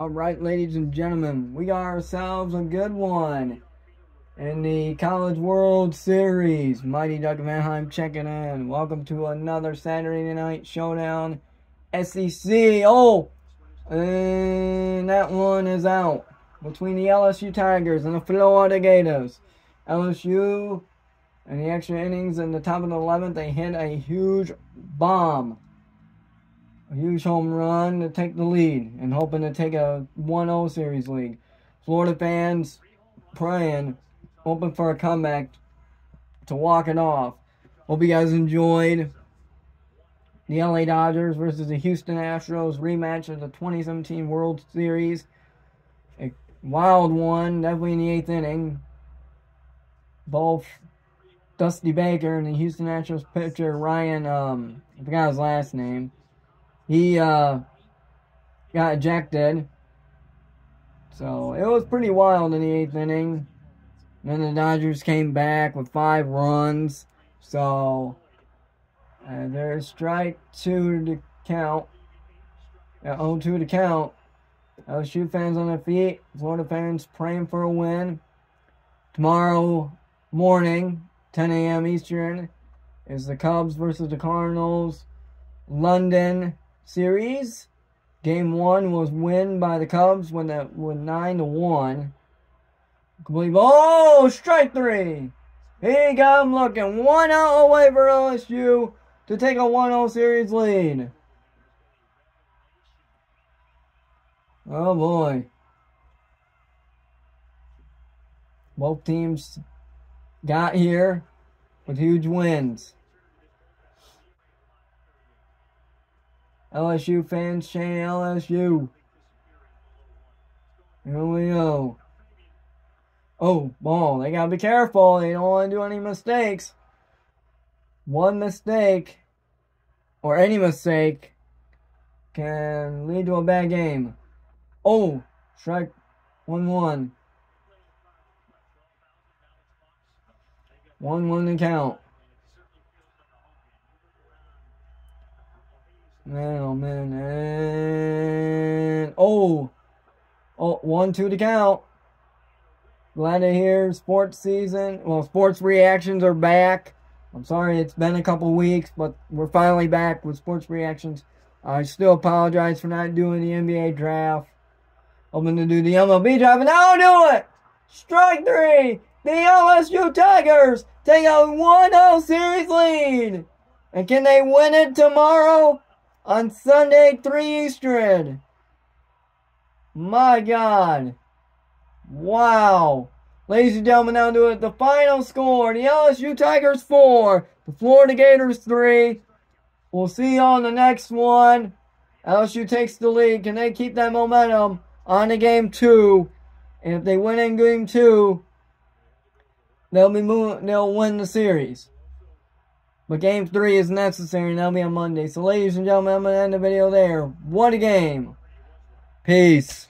Alright, ladies and gentlemen, we got ourselves a good one in the College World Series. Mighty Duck Anaheim checking in. Welcome to another Saturday Night Showdown SEC. Oh, and that one is out between the LSU Tigers and the Florida Gators. LSU in the extra innings in the top of the 11th, they hit a huge bomb a huge home run to take the lead and hoping to take a 1-0 series lead. Florida fans praying, hoping for a comeback to walk it off. Hope you guys enjoyed the LA Dodgers versus the Houston Astros rematch of the 2017 World Series. A wild one, definitely in the eighth inning. Both Dusty Baker and the Houston Astros pitcher Ryan, um, I forgot his last name he uh, got ejected. So it was pretty wild in the eighth inning. Then the Dodgers came back with five runs. So uh, there's strike two to count. Uh, 0-2 to count. LSU fans on their feet. Florida fans praying for a win. Tomorrow morning, 10 a.m. Eastern, is the Cubs versus the Cardinals. London series. Game one was win by the Cubs when that was nine to one. Complete. Oh, strike three. He got him looking one out away for LSU to take a 1-0 series lead. Oh boy. Both teams got here with huge wins. LSU fans chant LSU. Here we go. Oh, ball. They gotta be careful. They don't want to do any mistakes. One mistake, or any mistake, can lead to a bad game. Oh, strike 1 1. 1 1 to count. Man, oh man, and oh, oh, one, two to count. Glad to hear sports season. Well, sports reactions are back. I'm sorry it's been a couple weeks, but we're finally back with sports reactions. I still apologize for not doing the NBA draft. Hoping to do the MLB draft, and I'll do it! Strike three! The LSU Tigers take a 1-0 series lead! And can they win it tomorrow? On Sunday, 3 Eastern. My God. Wow. Ladies and gentlemen, now do it. The final score. The LSU Tigers 4. The Florida Gators 3. We'll see you on the next one. LSU takes the lead. Can they keep that momentum on to game 2? And if they win in game 2, they'll be moving, they'll win the series. But game three is necessary, and that'll be on Monday. So, ladies and gentlemen, I'm to end the video there. What a game. Peace.